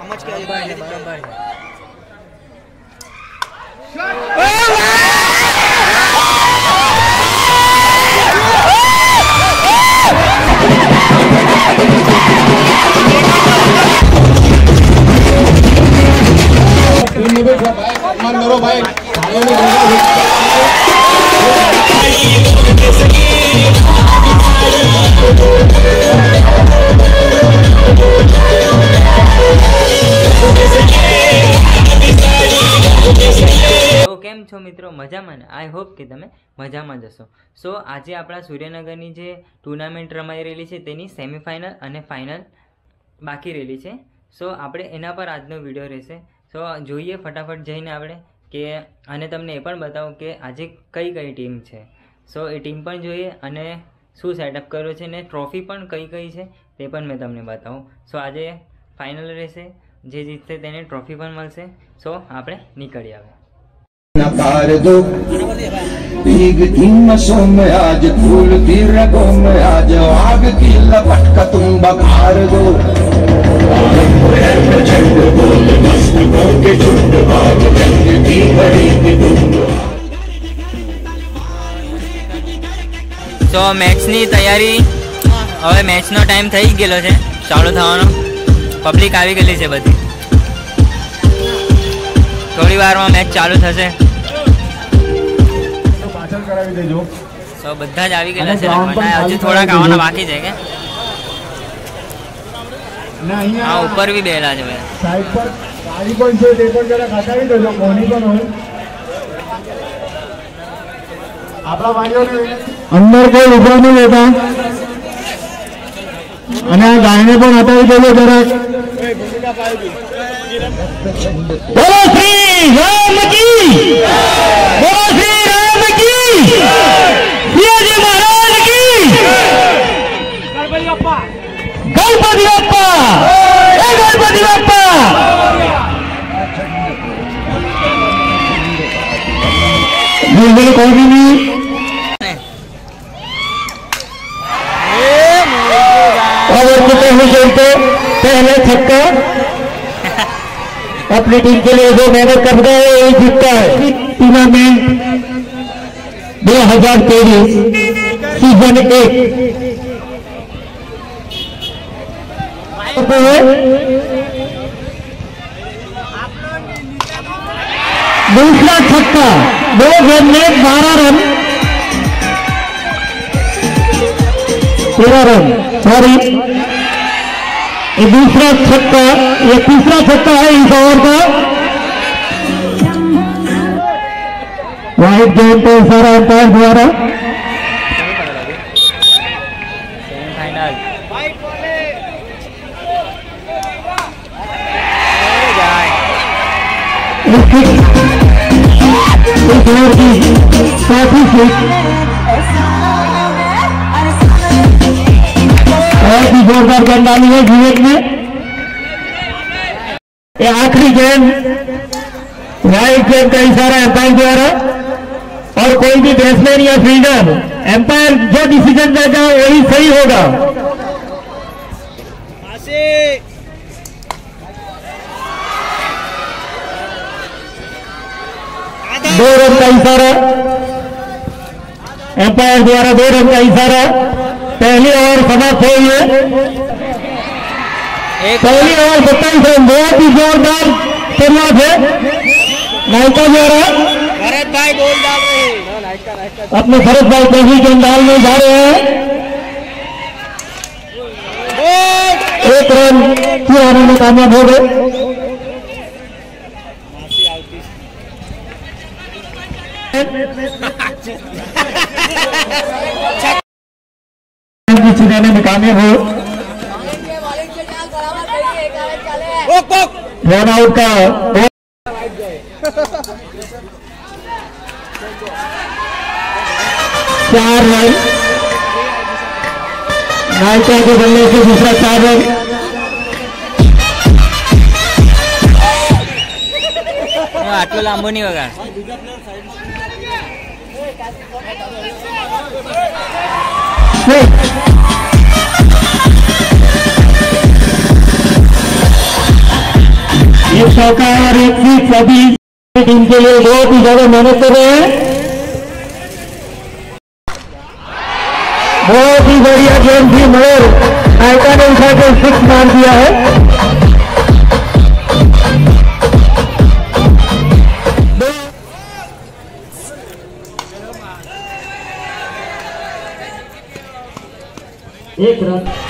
How much can you buy? Shut up! Yeah. તો કેમ છો મિત્રો? મજામાં ને? આઈ હોપ કે તમે મજામાં જશો સો આજે આપણા સૂર્યનગરની જે ટુર્નામેન્ટ રમાઈ રહેલી છે, તેની સેમિફાઇનલ અને ફાઇનલ બાકી રહેલી છે. સો આપણે એના પર આજનો વીડિયો રહેશે. સો જોઈએ ફટાફટ જઈને આપણે કે, અને તમને એ પણ બતાવું કે આજે કઈ કઈ ટીમ છે. સો એ ટીમ પણ જોઈએ અને શું સેટઅપ કર્યો છે ને ટ્રોફી પણ કઈ કઈ છે, તે પણ મેં તમને બતાવું. સો આજે ફાઇનલ રહેશે. જે જીતશે તેને ટ્રોફી પણ મળશે. સો આપણે નીકળી આવે તો મેચની તૈયારી. હવે મેચનો ટાઈમ થઈ ગયેલો છે. ચાલુ થવાનો. પબ્લિક આવી ગયેલી છે બધી. થોડી વારમાં મેચ ચાલુ થશે. પાછળ તો બધા જ આવી ગયેલા છે. હજુ થોડાક આવવાના બાકી છે કે? હા ઉપર બી બેલા છે સાઈડ પર ગાડી પણ છે તે પણ જરા ખસાવી દેજો કોની પણ હોય. આપણા ભાઈઓને અંદર કોઈ ઊભા નહીં રહેતા. અને આ ગાયને પણ હટાવી દેજો જરાક બોલો શ્રી રામ કી બોલો શ્રી રામ કી શિવાજી મહારાજ કી ગણપતિ બાપા ગણપતિ બાપા એ ગણપતિ બાપા કોણ छक्का अपनी टीम के लिए जो मेहनत कर रहे हैं वही जीतता है टूर्नामेंट दो हज़ार तेईस सीज़न एक। दूसरा छक्का, दो गेंद में बारह रन। तेरह रन सॉरी ये दूसरा छक्का, ये तीसरा छक्का है इस ओवर का। वाइट गेंद पे सारा अंपायर द्वारा। इस की काफ़ी बहुत ही जोरदार गेंद डाली है विवेक ने ये आखिरी गेंद। वाइट गेंद का इशारा एम्पायर द्वारा। और कोई भी बैट्समैन या फील्डर एम्पायर जो डिसीज़न देगा वही सही होगा। दो रन का इशारा। एम्पायर द्वारा दो रन का इशारा। पहली ओवर समाप्त हुई है पहली ओवर सत्ताईस रन बहुत ही जोरदार शुरुआत है। नायका जा रहा भरत भाई बोल डाल रहे हाँ, अपने भरत भाई कोहली गेंद में जा रहे हैं। एक रन पूरा होने में कामयाब हो गए। भी चुनाव में कामयाब हो रन आउट का चार रन। नायका के बल्ले से दूसरा चार रन। हाँ, आटो लांबो नहीं होगा। Wait. और एक सिक्स अभी टीम लिए बहुत ही ज़्यादा मेहनत कर रहे हैं बहुत ही बढ़िया गेम थी मगर नायका ने उठा के सिक्स मार दिया है एक रन।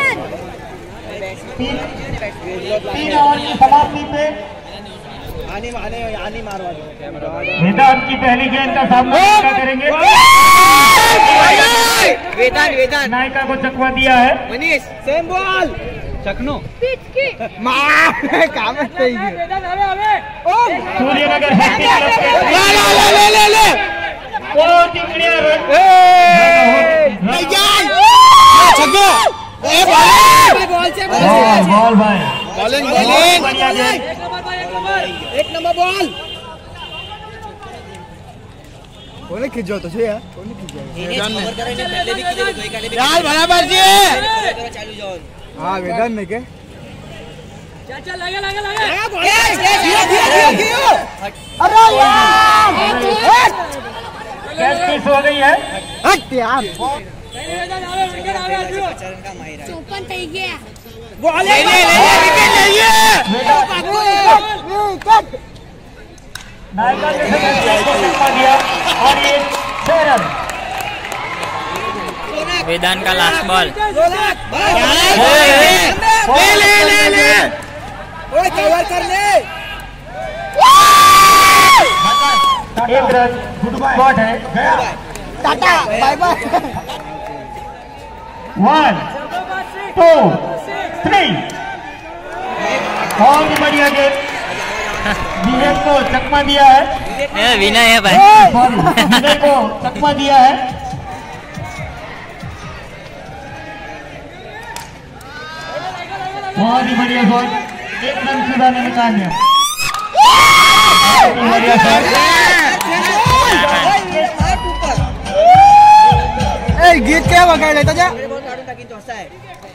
वेदान की पहली गेंद का सामना करेंगे। वेदान वेदान। नायिका को चकवा दिया है। मनीष सेम बॉल चकनो। काम सूर्यनगर बॉल भाई बॉलिंग बॉलिंग एक नंबर बॉल कोने खिंचो तो छे यार कोने खिंचो यार बराबर जी हाँ वेदन ने के चाचा लगे लगे लगे धीरे धीरे धीरे अरे यार कैच किस हो गई है हट यार चौपन पे गया ले ले ले ले विकेट ले लिए विकेट। वेदान अच्छा का लास्ट बॉल ले ले ले ले। ओए कवर कर ले। एक रन गुड बाय है। गया। Tata bye bye. One two three बहुत बढ़िया गेम विवेक को चकमा दिया है। विनय है भाई। को चकमा दिया है। बहुत ही बढ़िया शॉट एक रन छुड़ाने में कामयाब बहुत ही बढ़िया शॉट ए गीत क्या वगाड़ लेता जा?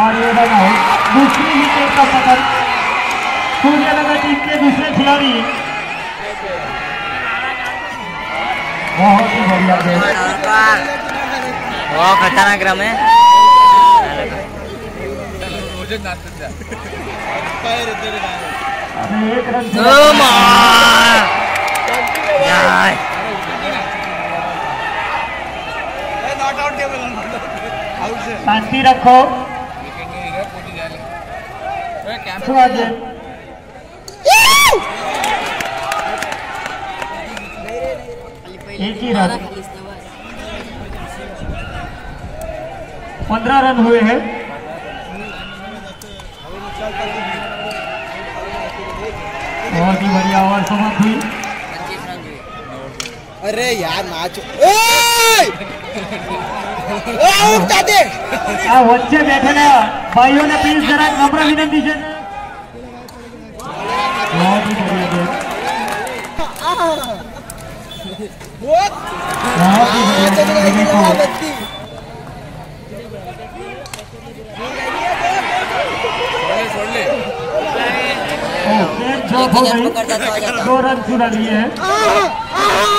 और ये बना है दूसरी ही विकेट का पतन सूर्यनगर टीम के दूसरे खिलाड़ी। बहुत ही बढ़िया गेम। बहुत खतरनाक रम है। अरे एक शांति रखो। पंद्रह रन हुए हैं। बहुत ही बढ़िया और समाप्त हुई। अरे यार मैच આ વચ્ચે બેઠેલા ભાઈઓને પ્લીઝ જરા નમ્ર વિનંતી છે बहुत ही बढ़िया गेम बहुत ही बढ़िया गेम देखो ओ, कैच ड्रॉप हो गई दो रन चुरा लिए हैं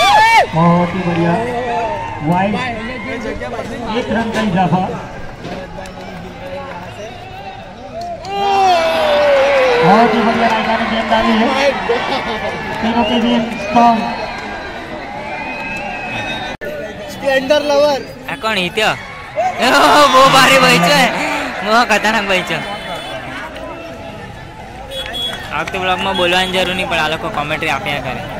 बहुत ही बढ़िया वाइड एक रन का इजाफा बहुत ही बढ़िया रायका ने गेंदबाजी है तीनों के लिए स्ट्रॉन्ग સ્પ્લેન્ડર લવર આ કોણ હિત્યો બહુ ભારે ભાઈ છે બહુ ખતરનાક ભાઈ છે આ વખતે બ્લોગમાં બોલવાની જરૂર નહીં પણ આ લોકો કોમેન્ટ્રી આપ્યા કરે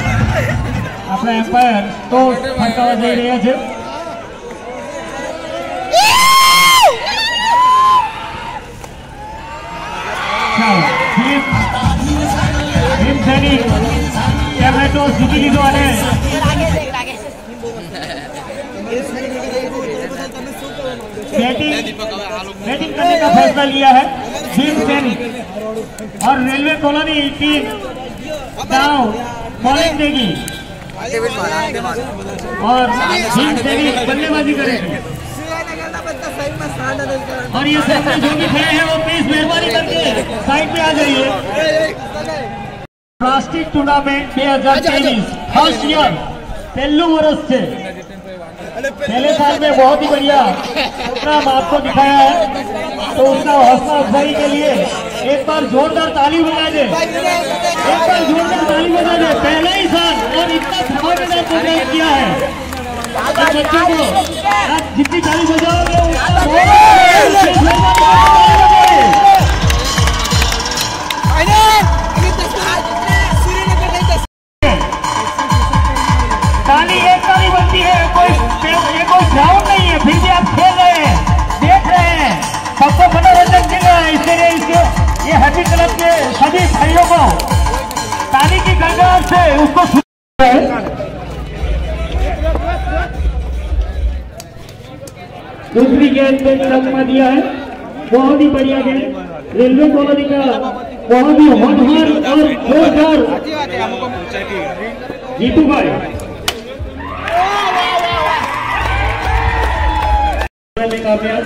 કમિટી સ્ટેજ આપણા એમ્પાયર તો ફરકાવા જઈ રહ્યા છે ચાલો ભીમ ભીમ સૈનિક ટેબ્લેટો જીતી લીધો અને बैटिंग बैटिंग करने का फैसला लिया है भीम सैनिक और रेलवे कॉलोनी टीम गाँव बॉलिंग देगी और भीम सैनिक बल्लेबाजी करेगी और ये सब जो भी खड़े हैं वो प्लीज मेहरबानी करके साइड में आ जाइए प्लास्टिक टूर्नामेंट બે હજાર तेईस फर्स्ट ईयर पहलू वर्ष से पहले साल में बहुत ही बढ़िया प्रोग्राम आपको दिखाया है तो उसका हौसला अफजाई के लिए एक बार जोरदार ताली बजा दे। एक बार जोरदार ताली बजा दे। पहला ही साल और इतना धमाकेदार प्रोग्राम किया है। तो बच्चों को जितनी ताली बजाओगे बहुत ये हैप्पी क्लब के सभी भाइयों को ताली की गड़गड़ाहट से उसको दूसरी गेंद पे चकमा दिया है। बहुत ही बढ़िया गेंद। रेलवे कॉलोनी का बहुत ही होनहार और जोरदार जीतू भाई। कामयाब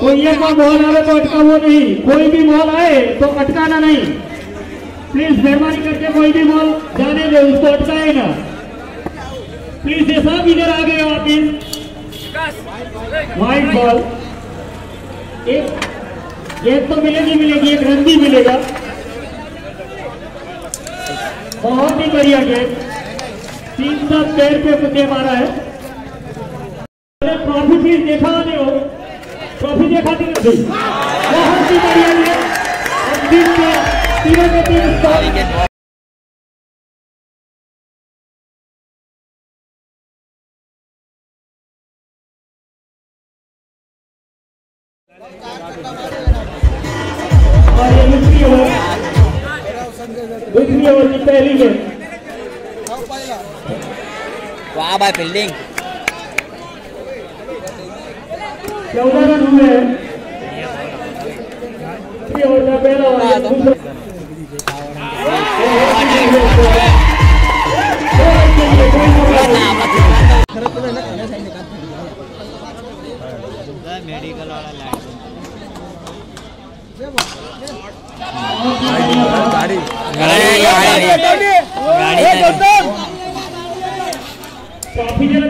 कोई एक बॉल आवे तो अटकावो नहीं। कोई भी बॉल आए तो अटकाना नहीं। प्लीज़ मेहरबानी करके कोई भी बॉल जाने दे उसको अटकाए ना। प्लीज़ ये सब इधर आ गए वापिस वाइट बॉल एक एक तो मिलेगी मिलेगी एक रन भी मिलेगा। बहुत ही बढ़िया गेम। तीन सौ पैर पे कुत्ते मारा है। फ़ीस देखा नहीं हो। ट्रॉफी देखा थी अभी। बहुत सी तालियाँ लिए अंतिम के तीनों के तीन स्थान और ये दूसरी ओवर दूसरी ओवर की पहली गेम वाह भाई फील्डिंग चौदह रन हुए हैं दूसरी ओवर का पहला काफ़ी लिए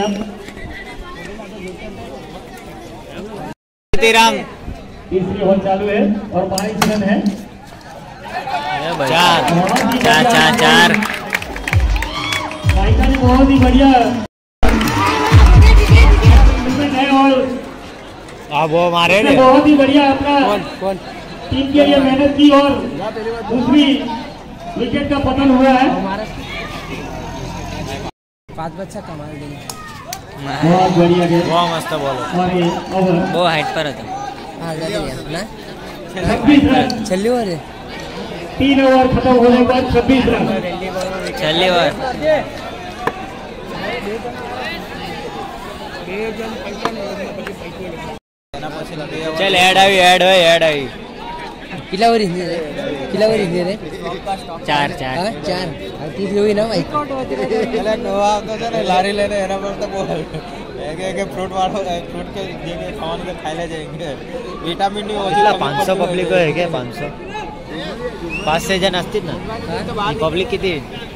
छुड़ाने में कामयाब तिरंग। तीसरी ओवर चालू है और बाईस रन है। चार। चार चार चार। भाई का बहुत ही बढ़िया। और अब वो मारे ने बहुत ही बढ़िया अपना टीम के लिए मेहनत की और दूसरी विकेट का पतन हुआ है। पाच बच्चा कमाल देंगे। बहुत बढ़िया गेम बहुत मस्त बॉल और ये ओवर वो हाइट पर होता हाँ ना 26 रन छल्ली तीन ओवर खत्म होने के 26 रन छल्ली ओवर चल ऐड आई ऐड है ऐड आई किल्ल्यावर हिंदी रे किल्ल्यावर हिंदी रे चार चार हा चार ती घेऊन ना माहिती लारी लेने येणार पडतं बोल एक एक फ्रूट वाढव फ्रूट के जे के खावन के खायला जाएँगे विटामिन नहीं होती पाँच सौ पब्लिक है क्या पाँच सौ पाच से जण असतील ना पब्लिक किती आहे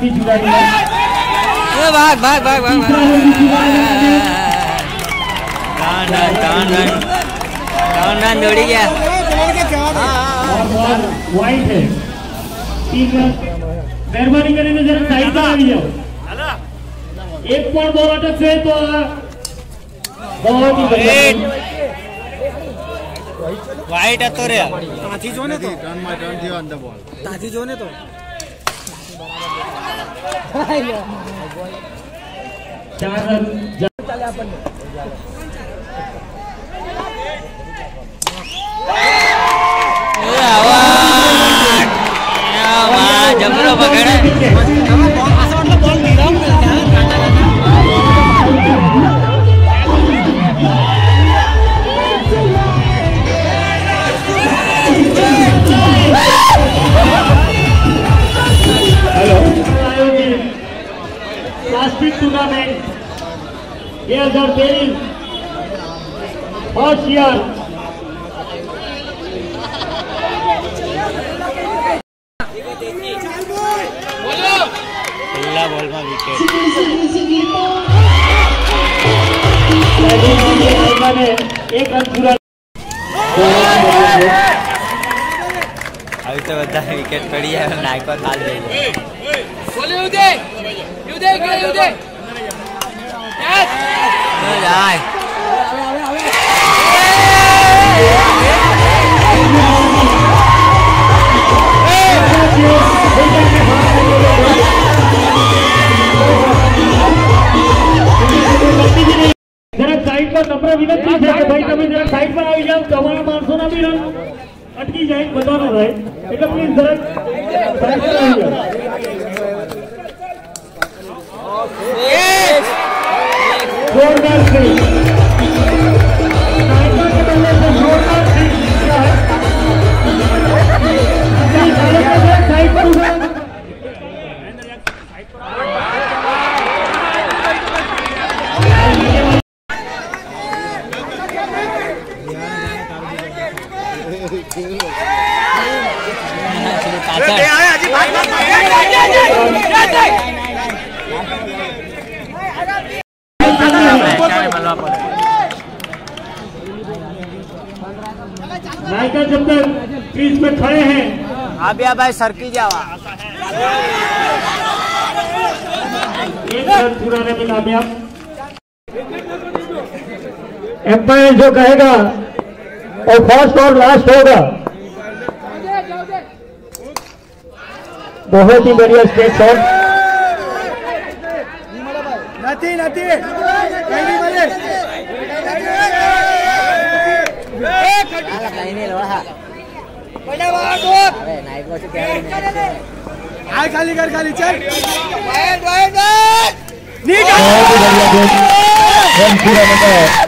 भी चुका दिया ત્રણ રન ત્રણ રન ત્રણ રન દોડી ગયા और बॉल वाइट है तीन रन મહેરબાની કરીને જરા સાઈડ આવી જાઓ. એક પણ બહુ અટકશે તો વાઈટ હતો રે. ત્યાંથી જો ને તો. ટર્નમાં ટર્ન થયો અંદર બોલ ત્યાંથી જો ને તો. ચાર રન. ચાલે આપણને. जमरो वगैरह। સાઈડ પર નમ્ર વિનંતી છે કે ભાઈ તમે જરા સાઈડ પર આવી જાઓ તમારા માણસોના બી રન અટકી જાય બધાનો થાય એટલે પ્લીઝ જરા સાઈડ પર આવી જાઓ જોરદાર સ્વીંગ. સાઈડમાં જે બને છે, જોરદાર સ્વીંગ જીત્યા नायका जब तक क्रीज में खड़े हैं। अभी अब भाई जावा एम्पायर जो कहेगा वो फ़र्स्ट और लास्ट होगा। बहुत ही बढ़िया स्टेट शॉट નથી નથી કઈ નહીં મળે આ ખાલી કર ખાલી ચાલ बहुत ही बढ़िया गेम रन पूरा बना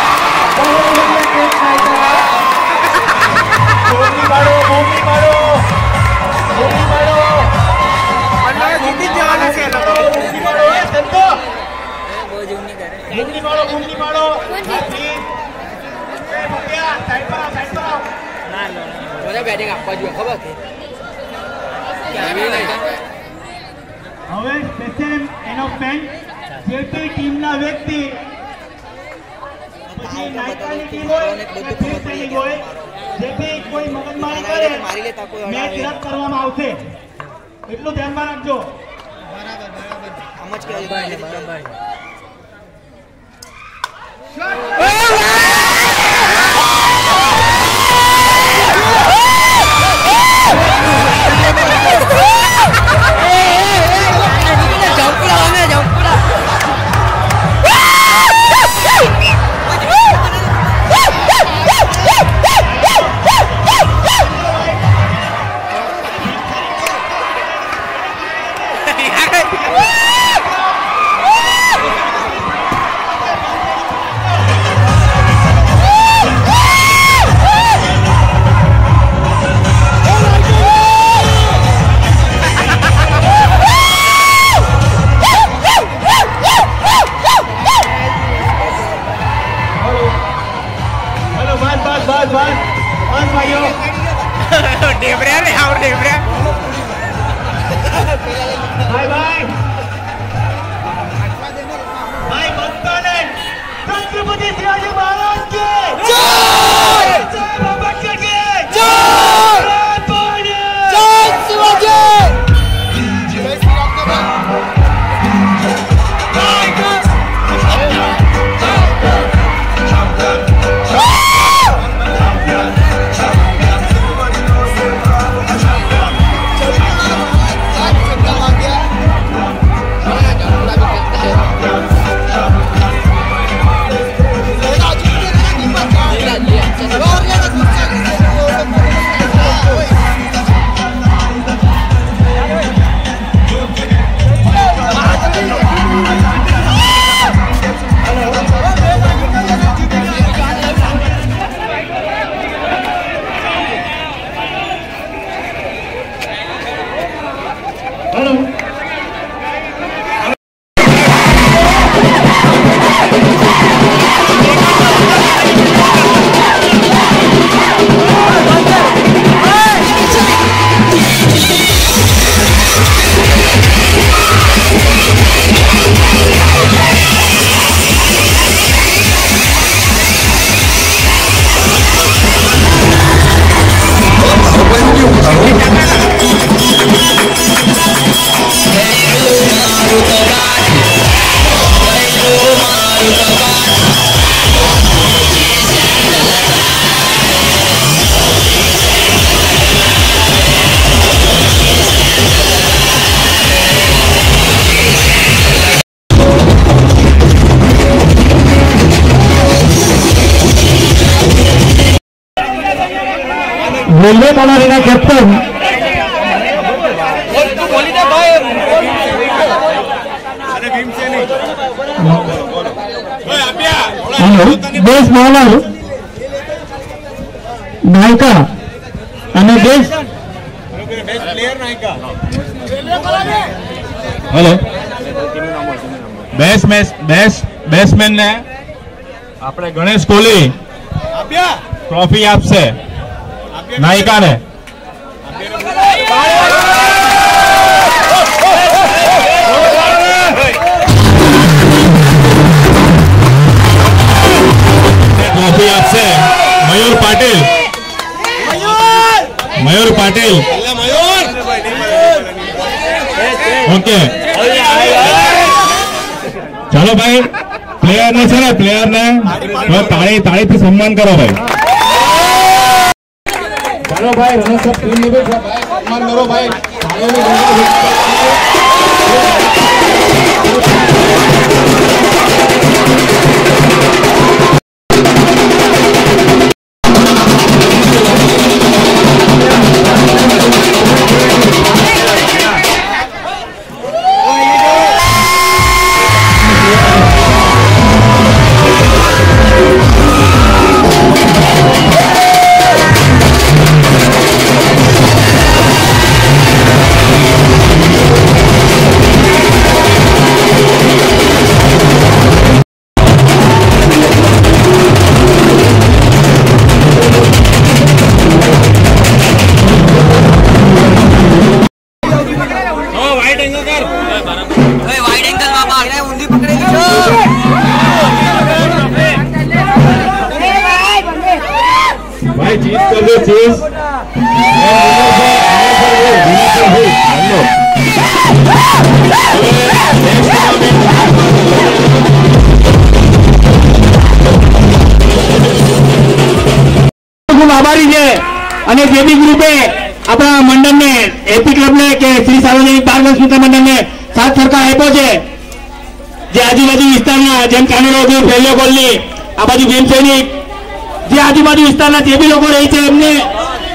ભૂમિ પાડો ભૂમિ પાડો હાથી. એ ભૂમિયા, સાઈડ પર આવ સાઈડ પર આવ મને બેટિંગ આપવા જોઈએ ખબર? છે હવે સ્પેશિયલ જે તે ટીમના વ્યક્તિ. પછી નાયકાની ટીમ હોય કે ફિર હોય. જે ભી કોઈ મગજમારી કરે મારી લેતા કોઈ મેચ રદ કરવામાં આવશે એટલું ધ્યાનમાં રાખજો બરાબર બરાબર આમ જ કહેવાય ભાઈ બરાબર jump લાવવાને バイバイ。તલારીના captain hello Desh bowler Nayaka અને Desh hello best match best batsman ને આપણે ગણેશ કોહલી ટ્રોફી આપશે નાયિકાને ટ્રોફી આપશે મયુર પાટીલ મયુર પાટીલ ઓકે ચાલો ભાઈ પ્લેયર ને છે ને પ્લેયર ને તાળી તાળીથી સન્માન કરો ભાઈ ચાલો ભાઈ રમેશ સાહેબ ટીમ લીડર છે ભાઈ સન્માન કરો ભાઈ તાળીઓની સાર્વજનિક મિત્રમંડળને સાત સરકાર આપ્યો છે. જે આજુબાજુ વિસ્તારના જેમ કાનડો ફેલ્યો કોલની આ બાજુ ભીમ સૈનિક જે આજુબાજુ વિસ્તારના જે બી લોકો રહે છે એમને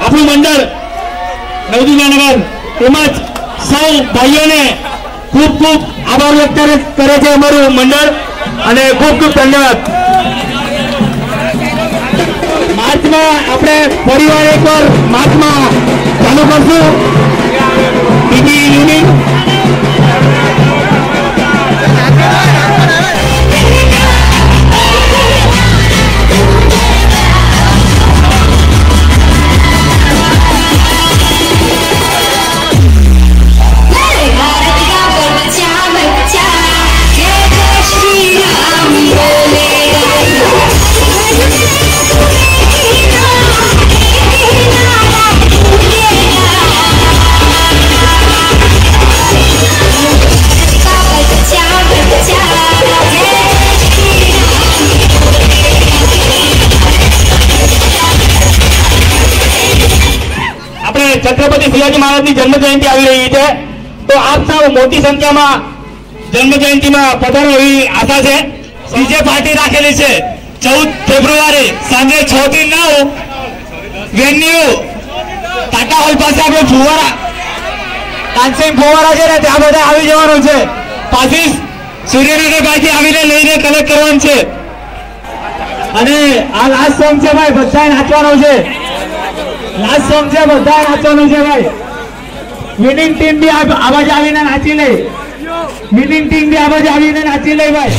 આપણું મંડળ નવદુર્ગાનગર તેમજ સૌ ભાઈઓને ખૂબ ખૂબ આભાર વ્યક્ત કરે છે અમારું મંડળ અને ખૂબ ખૂબ ધન્યવાદ. માર્ચમાં આપણે ફરીવાર એકવાર માર્ચમાં ચાલુ કરશું. Beginning છત્રપતિ શિવાજી મહારાજની જન્મ જયંતિ આવી રહી છે. તો આપ સૌ મોટી સંખ્યામાં જન્મ જયંતિમાં પધારો એવી આશા છે. બીજે પાર્ટી રાખેલી છે. ચૌદ ફેબ્રુઆરી સાંજે છ થી નવ. વેન્યુ. ટાટા હોલ પાસે આપણે ફુવારા. કાનસિંહ ફુવારા છે ને, ત્યાં બધા આવી જવાનું છે. પાછી સૂર્યનગર પાસે આવીને લઈને કલેક્ટ કરવાનું છે. અને આ લાસ્ટ સોંગ છે ભાઈ બધા નાચવાનું છે. લાસ્ટ સોંગ છે, બધા નાચવાનું છે ભાઈ. વિનિંગ ટીમ બી આવાજ આવીને નાચી લે. વિનિંગ ટીમ બી આવાજ આવીને નાચી લે ભાઈ.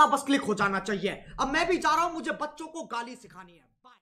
पता बस क्लिक हो जाना चाहिए। अब मैं भी जा रहा हूँ, मुझे बच्चों को गाली सिखानी है। बाय